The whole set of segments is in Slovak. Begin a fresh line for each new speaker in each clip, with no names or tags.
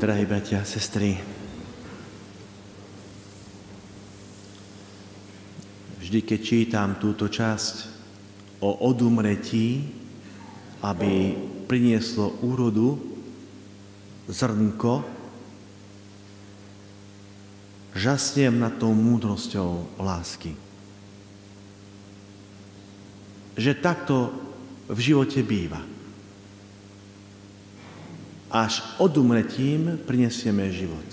Drahí bratia a sestry, vždy, keď čítam túto časť o odumretí, aby prinieslo úrodu, zrnko, žasnem nad tou múdrosťou lásky. Že takto v živote býva. Až odumretím prinesieme život.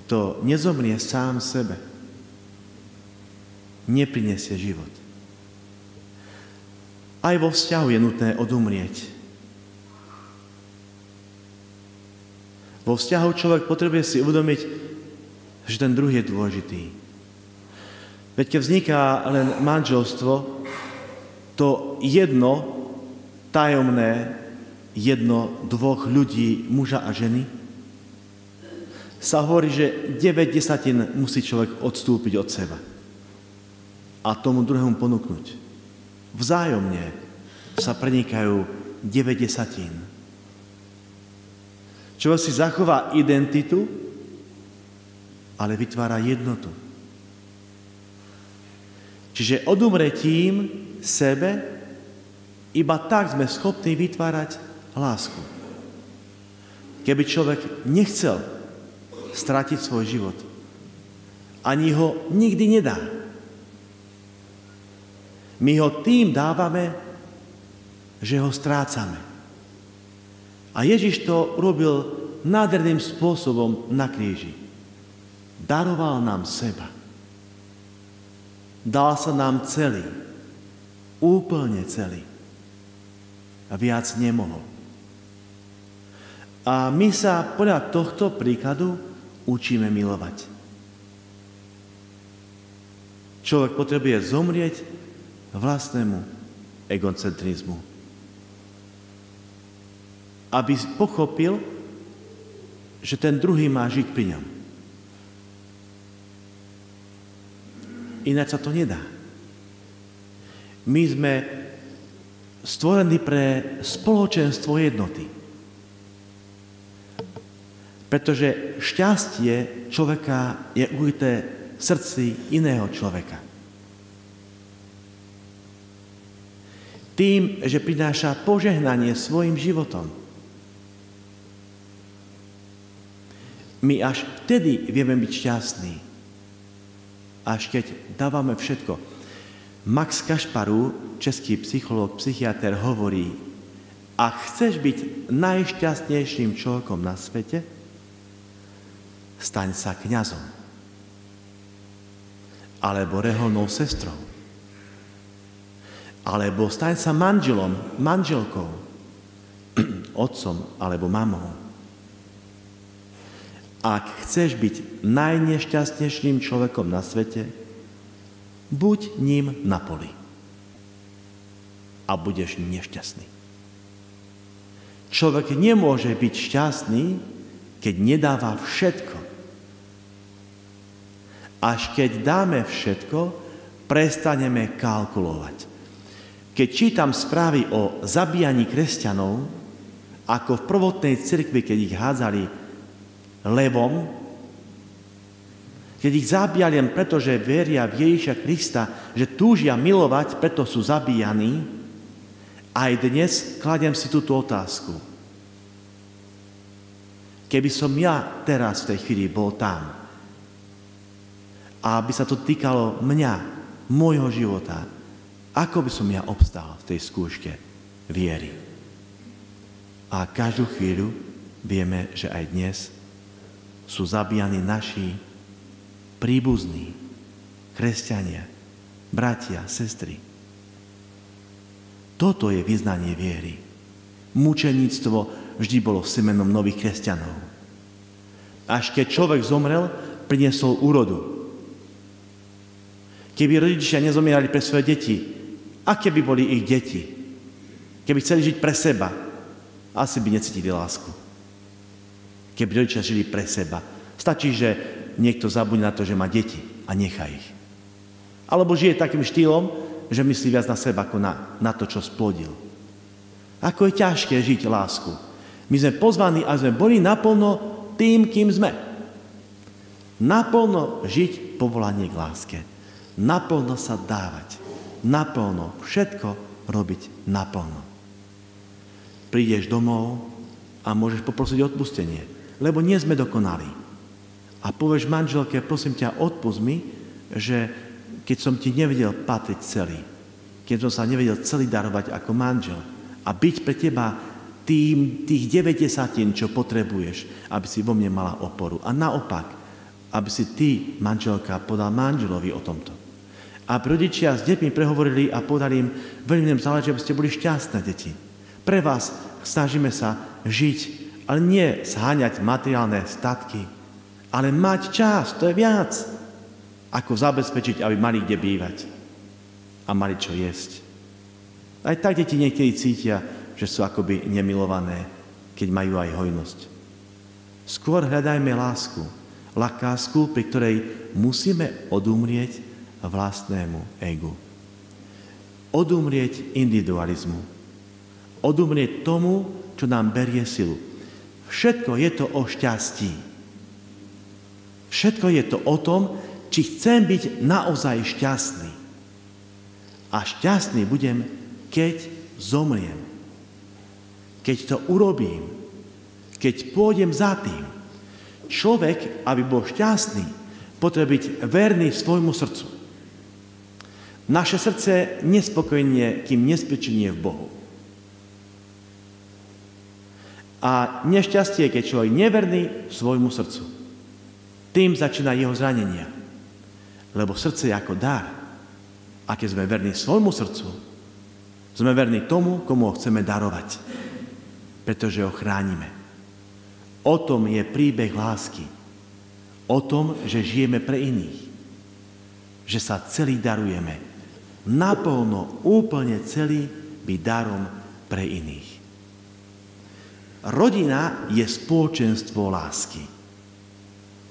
Kto nezomrie sám sebe, neprinesie život. Aj vo vzťahu je nutné odumrieť. Vo vzťahu človek potrebuje si uvedomiť, že ten druhý je dôležitý. Veď keď vzniká len manželstvo, to jedno tajomné, jedno dvoch ľudí, muža a ženy, sa hovorí, že 9 desatín musí človek odstúpiť od seba a tomu druhému ponúknuť. Vzájomne sa prenikajú 9 desatín. Človek si zachová identitu, ale vytvára jednotu. Čiže odumretím sebe iba tak sme schopní vytvárať lásku. Keby človek nechcel stratiť svoj život, ani ho nikdy nedá. My ho tým dávame, že ho strácame. A Ježiš to robil nádherným spôsobom na kríži. Daroval nám seba. Dal sa nám celý. Úplne celý. A viac nemohol. A my sa podľa tohto príkladu učíme milovať. Človek potrebuje zomrieť vlastnému egocentrizmu. Aby pochopil, že ten druhý má žiť pri ňom. Ináč sa to nedá. My sme stvorení pre spoločenstvo jednoty. Pretože šťastie človeka je ujité v srdci iného človeka. Tým, že prináša požehnanie svojim životom. My až vtedy vieme byť šťastní. Až keď dávame všetko. Max Kašparu, český psychológ, psychiatr, hovorí, ak chceš byť najšťastnejším človekom na svete, staň sa kňazom. Alebo reholnou sestrou. Alebo staň sa manželom, manželkou, otcom alebo mamou. Ak chceš byť najnešťastnejším človekom na svete, buď ním na poli. A budeš nešťastný. Človek nemôže byť šťastný, keď nedáva všetko. Až keď dáme všetko, prestaneme kalkulovať. Keď čítam správy o zabíjaní kresťanov, ako v prvotnej cirkvi, keď ich hádzali levom, keď ich zabíjali len preto, že veria v Ježiša Krista, že túžia milovať, preto sú zabíjaní, aj dnes kladiem si túto otázku. Keby som ja teraz v tej chvíli bol tam a aby sa to týkalo mňa, môjho života, ako by som ja obstál v tej skúške viery. A každú chvíľu vieme, že aj dnes sú zabíjani naši príbuzní, kresťania, bratia, sestry. Toto je vyznanie viery. Mučeníctvo vždy bolo semenom nových kresťanov. Až keď človek zomrel, priniesol úrodu. Keby rodičia nezomierali pre svoje deti, aké by boli ich deti? Keby chceli žiť pre seba, asi by necítili lásku keby rodičia žili pre seba. Stačí, že niekto zabudne na to, že má deti a nechá ich. Alebo žije takým štýlom, že myslí viac na seba ako na, na to, čo splodil. Ako je ťažké žiť lásku. My sme pozvaní, aby sme boli naplno tým, kým sme. Naplno žiť povolanie k láske. Naplno sa dávať. Naplno všetko robiť naplno. Prídeš domov a môžeš poprosiť odpustenie, lebo nie sme dokonali. A povieš manželke, prosím ťa, odpust mi, že keď som ti nevedel patriť celý, keď som sa nevedel celý darovať ako manžel a byť pre teba tým, tých 90, čo potrebuješ, aby si vo mne mala oporu. A naopak, aby si ty, manželka, podal manželovi o tomto. A rodičia s deťmi prehovorili a povedali im, veľmi nám záleží, aby ste boli šťastné deti. Pre vás snažíme sa žiť, ale nie zháňať materiálne statky, ale mať čas, to je viac, ako zabezpečiť, aby mali kde bývať a mali čo jesť. Aj tak deti niekedy cítia, že sú akoby nemilované, keď majú aj hojnosť. Skôr hľadajme lásku. Lásku, pri ktorej musíme odumrieť vlastnému egu. Odumrieť individualizmu. Odumrieť tomu, čo nám berie silu. Všetko je to o šťastí. Všetko je to o tom, či chcem byť naozaj šťastný. A šťastný budem, keď zomriem keď to urobím, keď pôjdem za tým. Človek, aby bol šťastný, potrebuje byť verný svojmu srdcu. Naše srdce nespokojne, kým nespričinie v Bohu. A nešťastie, keď človek neverný svojmu srdcu. Tým začína jeho zranenia. Lebo srdce je ako dar. A keď sme verní svojmu srdcu, sme verní tomu, komu ho chceme darovať pretože ho chránime. O tom je príbeh lásky. O tom, že žijeme pre iných. Že sa celý darujeme. Naplno, úplne celý byť darom pre iných. Rodina je spoločenstvo lásky.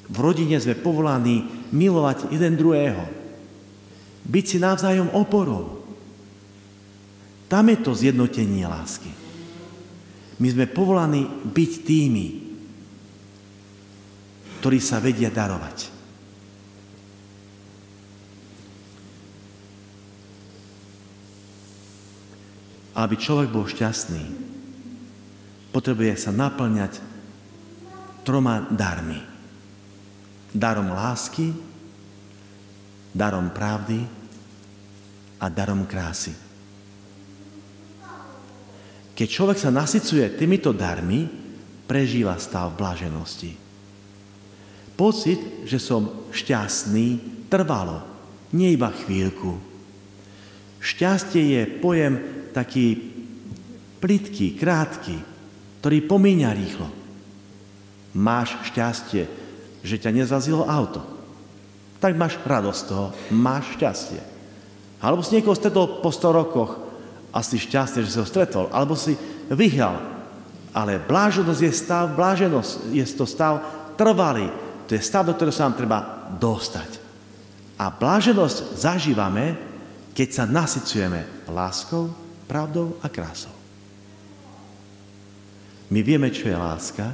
V rodine sme povolaní milovať jeden druhého. Byť si navzájom oporou. Tam je to zjednotenie lásky. My sme povolaní byť tými, ktorí sa vedia darovať. Aby človek bol šťastný, potrebuje sa naplňať troma darmi. Darom lásky, darom pravdy a darom krásy. Keď človek sa nasycuje týmito darmi, prežíva stav blaženosti. Pocit, že som šťastný, trvalo, nie iba chvíľku. Šťastie je pojem taký plitký, krátky, ktorý pomíňa rýchlo. Máš šťastie, že ťa nezazilo auto. Tak máš radosť toho, máš šťastie. Alebo si niekoho stretol po 100 rokoch, asi šťastie, že si ho stretol, alebo si vyhral. Ale bláženosť je stav, bláženosť je to stav trvalý. To je stav, do ktorého sa nám treba dostať. A bláženosť zažívame, keď sa nasycujeme láskou, pravdou a krásou. My vieme, čo je láska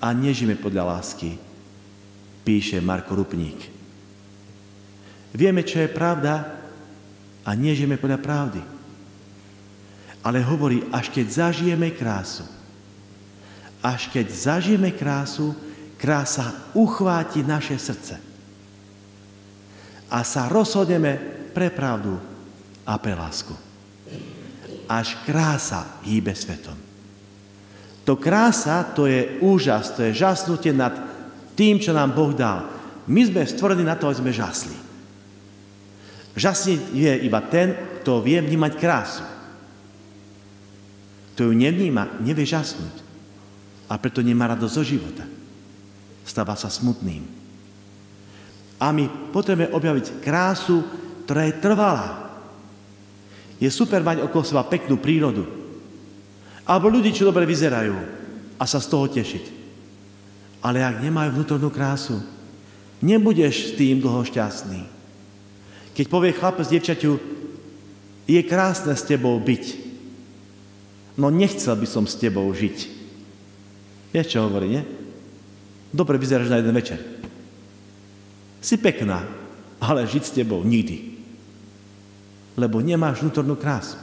a nežíme podľa lásky, píše Marko Rupník. Vieme, čo je pravda a nežijeme podľa pravdy ale hovorí, až keď zažijeme krásu. Až keď zažijeme krásu, krása uchváti naše srdce. A sa rozhodneme pre pravdu a pre lásku. Až krása hýbe svetom. To krása, to je úžas, to je žasnutie nad tým, čo nám Boh dal. My sme stvorení na to, aby sme žasli. Žasný je iba ten, kto vie vnímať krásu. Kto ju nevníma, nevie žasnúť. A preto nemá radosť zo života. Stáva sa smutným. A my potrebujeme objaviť krásu, ktorá je trvalá. Je super mať okolo seba peknú prírodu. Alebo ľudí, čo dobre vyzerajú a sa z toho tešiť. Ale ak nemajú vnútornú krásu, nebudeš tým dlho šťastný. Keď povie chlapec dievčaťu, je krásne s tebou byť, no nechcel by som s tebou žiť. Vieš, čo hovorí, nie? Dobre vyzeráš na jeden večer. Si pekná, ale žiť s tebou nikdy. Lebo nemáš vnútornú krásu.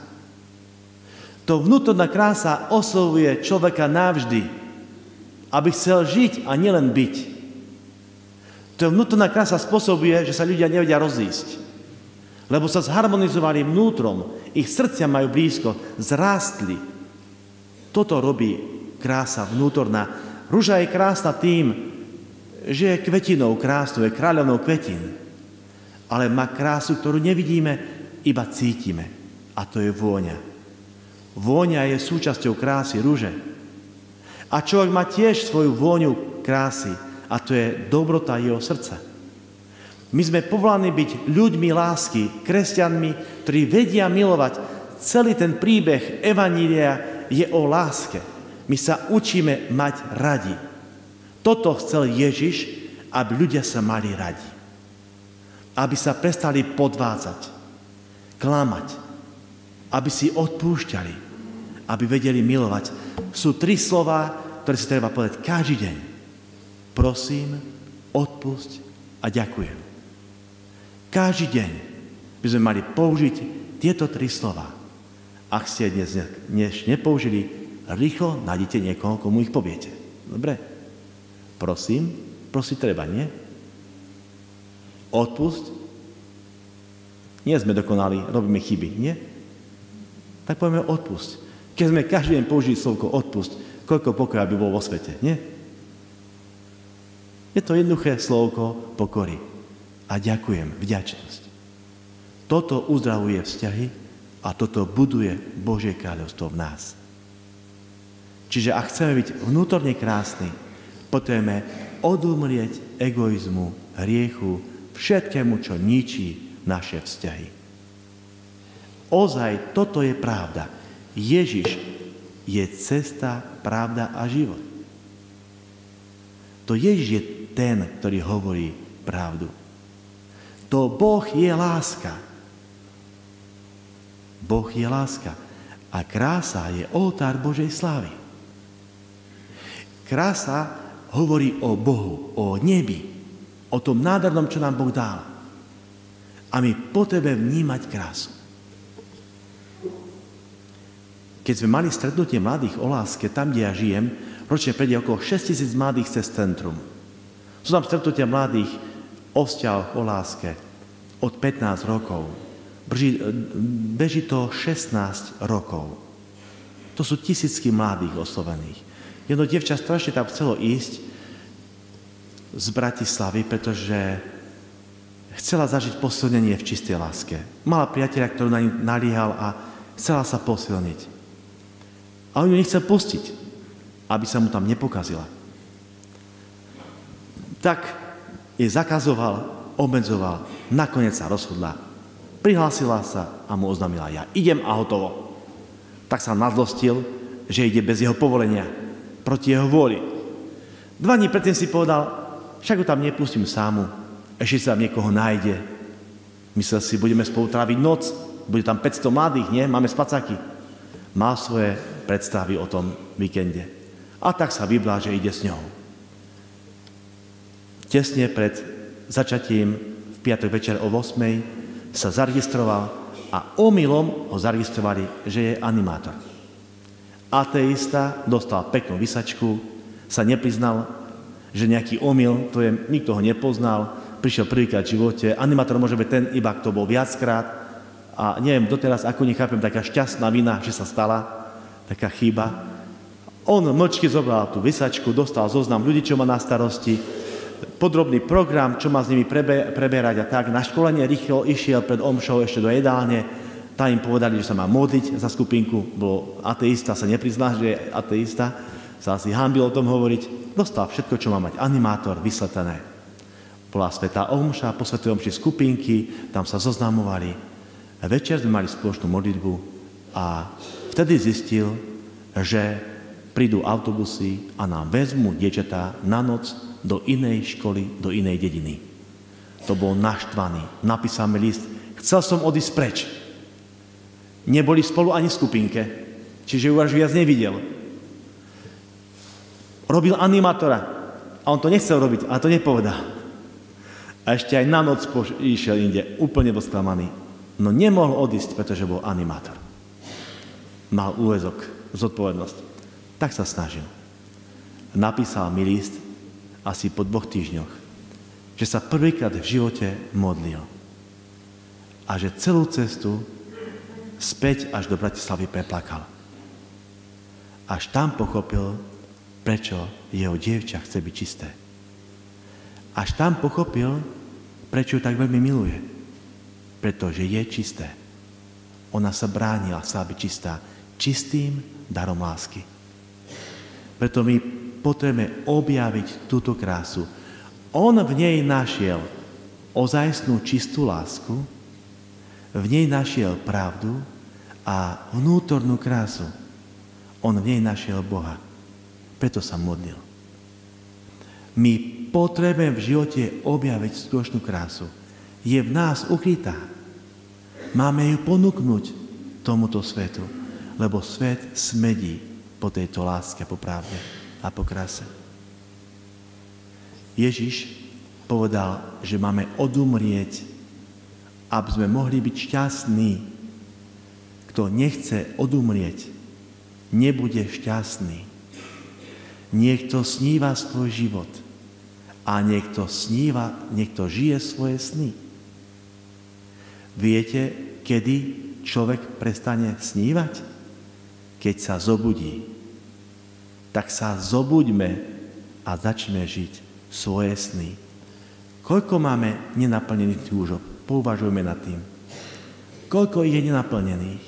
To vnútorná krása oslovuje človeka navždy, aby chcel žiť a nielen byť. To vnútorná krása spôsobuje, že sa ľudia nevedia rozísť. Lebo sa zharmonizovali vnútrom, ich srdcia majú blízko, zrástli. Toto robí krása vnútorná. Rúža je krásna tým, že je kvetinou krásnou, je kráľovnou kvetín. Ale má krásu, ktorú nevidíme, iba cítime. A to je vôňa. Vôňa je súčasťou krásy rúže. A človek má tiež svoju vôňu krásy. A to je dobrota jeho srdca. My sme povolaní byť ľuďmi lásky, kresťanmi, ktorí vedia milovať. Celý ten príbeh Evanília je o láske. My sa učíme mať radi. Toto chcel Ježiš, aby ľudia sa mali radi. Aby sa prestali podvádzať, klamať, aby si odpúšťali, aby vedeli milovať. Sú tri slova, ktoré si treba povedať každý deň. Prosím, odpusť a ďakujem. Každý deň by sme mali použiť tieto tri slova. Ak ste dnes, dnes nepoužili, rýchlo nájdete niekoho, komu ich poviete. Dobre? Prosím, prosím treba, nie? Odpusť. Nie sme dokonali, robíme chyby, nie? Tak povieme odpusť. Keď sme každý deň použili slovko odpusť, koľko pokoja by bolo vo svete, nie? Je to jednoduché slovko pokory a ďakujem, vďačnosť. Toto uzdravuje vzťahy a toto buduje Božie kráľovstvo v nás. Čiže ak chceme byť vnútorne krásni, potrebujeme odumrieť egoizmu, hriechu, všetkému, čo ničí naše vzťahy. Ozaj, toto je pravda. Ježiš je cesta, pravda a život. To Ježiš je ten, ktorý hovorí pravdu. To Boh je láska. Boh je láska. A krása je oltár Božej slávy. Krása hovorí o Bohu, o nebi, o tom nádhernom, čo nám Boh dal. A my potrebujeme vnímať krásu. Keď sme mali stretnutie mladých o láske, tam, kde ja žijem, ročne prejde okolo 6 tisíc mladých cez centrum. Sú tam stretnutia mladých o vzťahoch, o láske od 15 rokov. Beží, beží to 16 rokov. To sú tisícky mladých oslovených. Jedno dievča strašne tam chcelo ísť z Bratislavy, pretože chcela zažiť posilnenie v čistej láske. Mala priateľa, ktorú na ňu naliehal a chcela sa posilniť. A on ju nechcel pustiť, aby sa mu tam nepokazila. Tak je zakazoval obmedzoval, nakoniec sa rozhodla. Prihlásila sa a mu oznámila, ja idem a hotovo. Tak sa nadlostil, že ide bez jeho povolenia, proti jeho vôli. Dva dní predtým si povedal, však ho tam nepustím sámu, ešte sa tam niekoho nájde. Myslel si, budeme spolu tráviť noc, bude tam 500 mladých, nie? Máme spacaky. Má svoje predstavy o tom víkende. A tak sa vyblá, že ide s ňou. Tesne pred začatím v piatok večer o 8. sa zaregistroval a omylom ho zaregistrovali, že je animátor. Ateista dostal peknú vysačku, sa nepriznal, že nejaký omyl, to je, nikto ho nepoznal, prišiel prvýkrát v živote, animátor môže byť ten iba, kto bol viackrát a neviem, doteraz ako nechápem, taká šťastná vina, že sa stala, taká chyba. On mlčky zobral tú vysačku, dostal zoznam ľudí, čo má na starosti, podrobný program, čo má s nimi prebe, preberať a tak. Na školenie rýchlo išiel pred omšou ešte do jedálne, tam im povedali, že sa má modliť za skupinku, bol ateista, sa neprizná, že je ateista, sa asi hambil o tom hovoriť. Dostal všetko, čo má mať animátor, vysvetlené. Bola svetá omša, po svetej omši skupinky, tam sa zoznamovali. A večer sme mali spoločnú modlitbu a vtedy zistil, že prídu autobusy a nám vezmú diečatá na noc do inej školy, do inej dediny. To bol naštvaný. Napísal mi list. Chcel som odísť preč. Neboli spolu ani skupinke, čiže ju až viac nevidel. Robil animátora. A on to nechcel robiť, a to nepovedal. A ešte aj na noc išiel inde, úplne bol sklamaný. No nemohol odísť, pretože bol animátor. Mal úvezok, zodpovednosť. Tak sa snažil. Napísal mi list asi po dvoch týždňoch, že sa prvýkrát v živote modlil. A že celú cestu späť až do Bratislavy preplakal. Až tam pochopil, prečo jeho dievča chce byť čisté. Až tam pochopil, prečo ju tak veľmi miluje. Pretože je čisté. Ona sa bránila sa byť čistá čistým darom lásky. Preto my potrebujeme objaviť túto krásu. On v nej našiel ozajstnú čistú lásku, v nej našiel pravdu a vnútornú krásu. On v nej našiel Boha. Preto sa modlil. My potrebujeme v živote objaviť skutočnú krásu. Je v nás ukrytá. Máme ju ponúknuť tomuto svetu, lebo svet smedí po tejto láske, po pravde a po kráse. Ježiš povedal, že máme odumrieť, aby sme mohli byť šťastní. Kto nechce odumrieť, nebude šťastný. Niekto sníva svoj život a niekto sníva, niekto žije svoje sny. Viete, kedy človek prestane snívať? Keď sa zobudí. Tak sa zobuďme a začneme žiť svoje sny. Koľko máme nenaplnených túžob? Pouvažujme nad tým. Koľko ich je nenaplnených?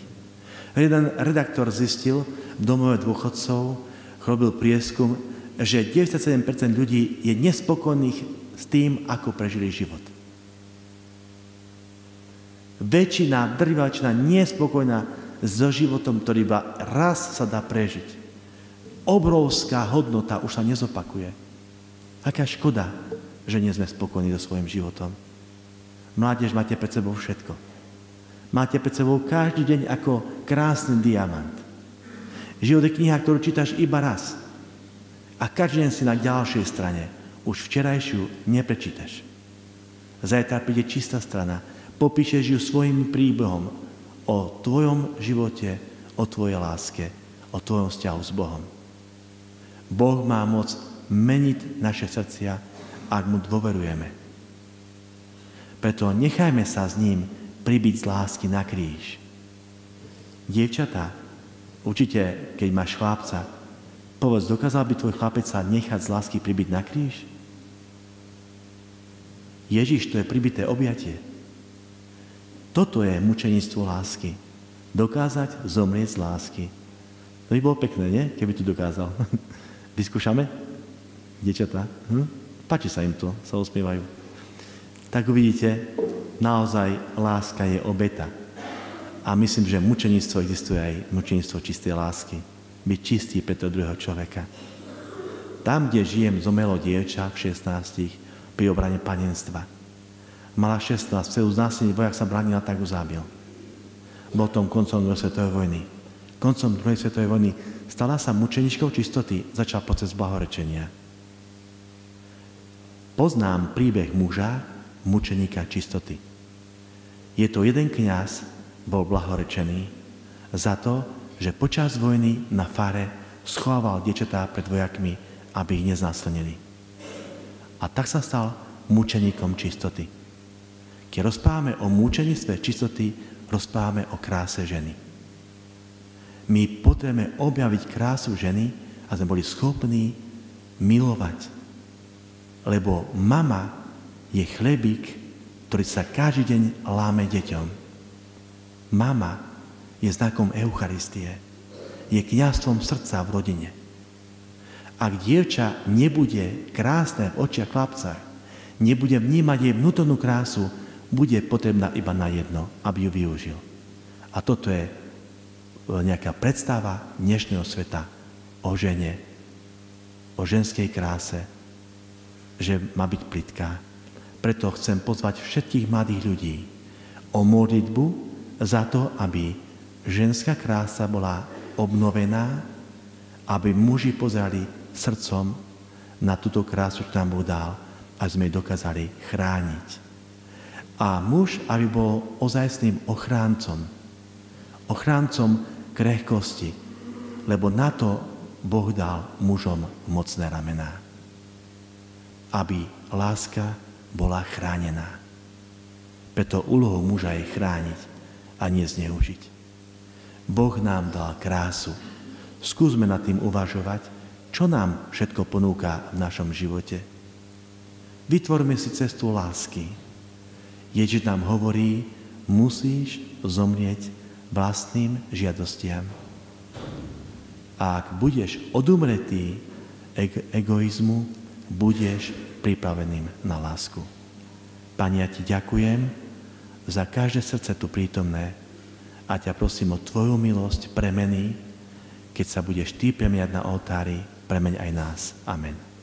Jeden redaktor zistil v domove dôchodcov, robil prieskum, že 97% ľudí je nespokojných s tým, ako prežili život. Väčšina, drvá väčšina nespokojná so životom, ktorý iba raz sa dá prežiť. Obrovská hodnota už sa nezopakuje. Aká škoda, že nie sme spokojní so svojím životom. Mládež, máte pred sebou všetko. Máte pred sebou každý deň ako krásny diamant. Život je kniha, ktorú čítaš iba raz. A každý deň si na ďalšej strane. Už včerajšiu neprečítaš. Zajtra príde čistá strana. Popíšeš ju svojim príbehom o tvojom živote, o tvojej láske, o tvojom vzťahu s Bohom. Boh má moc meniť naše srdcia, ak mu dôverujeme. Preto nechajme sa s ním pribiť z lásky na kríž. Dievčatá, určite, keď máš chlapca, Povedz, dokázal by tvoj chlapec sa nechať z lásky pribiť na kríž? Ježiš, to je pribité objatie. Toto je mučenictvo lásky. Dokázať zomrieť z lásky. To by bolo pekné, nie? Keby tu dokázal. Vyskúšame? Dečatá? Hm? Páči sa im to, sa usmievajú. Tak uvidíte, naozaj láska je obeta. A myslím, že mučenictvo existuje aj mučenictvo čistej lásky byť čistý pre toho druhého človeka. Tam, kde žijem, zomelo dievča v 16 pri obrane panenstva. Mala 16, celú znásilný vojak sa bránila, tak ju zabil. Bol tom koncom druhej svetovej vojny. Koncom druhej svetovej vojny stala sa mučeničkou čistoty, začal proces blahorečenia. Poznám príbeh muža, mučeníka čistoty. Je to jeden kňaz, bol blahorečený za to, že počas vojny na fare schovával diečatá pred vojakmi, aby ich neznásilnili. A tak sa stal mučeníkom čistoty. Keď rozprávame o mučenictve čistoty, rozprávame o kráse ženy. My potrebujeme objaviť krásu ženy a sme boli schopní milovať. Lebo mama je chlebík, ktorý sa každý deň láme deťom. Mama je znakom Eucharistie. Je kniazstvom srdca v rodine. Ak dievča nebude krásne v očiach chlapca, nebude vnímať jej vnútornú krásu, bude potrebná iba na jedno, aby ju využil. A toto je e, nejaká predstava dnešného sveta o žene, o ženskej kráse, že má byť plitká. Preto chcem pozvať všetkých mladých ľudí o modlitbu za to, aby ženská krása bola obnovená, aby muži pozerali srdcom na túto krásu, ktorú nám Boh dal, aby sme ju dokázali chrániť. A muž, aby bol ozajstným ochráncom, ochráncom krehkosti, lebo na to Boh dal mužom mocné ramená. Aby láska bola chránená. Preto úlohou muža je chrániť a nezneužiť. Boh nám dal krásu. Skúsme nad tým uvažovať, čo nám všetko ponúka v našom živote. Vytvorme si cestu lásky. Ježiš nám hovorí, musíš zomrieť vlastným žiadostiam. A ak budeš odumretý egoizmu, budeš pripraveným na lásku. Pane, ja Ti ďakujem za každé srdce tu prítomné a ťa prosím o Tvoju milosť premeny, keď sa budeš Ty premiať na oltári, premeň aj nás. Amen.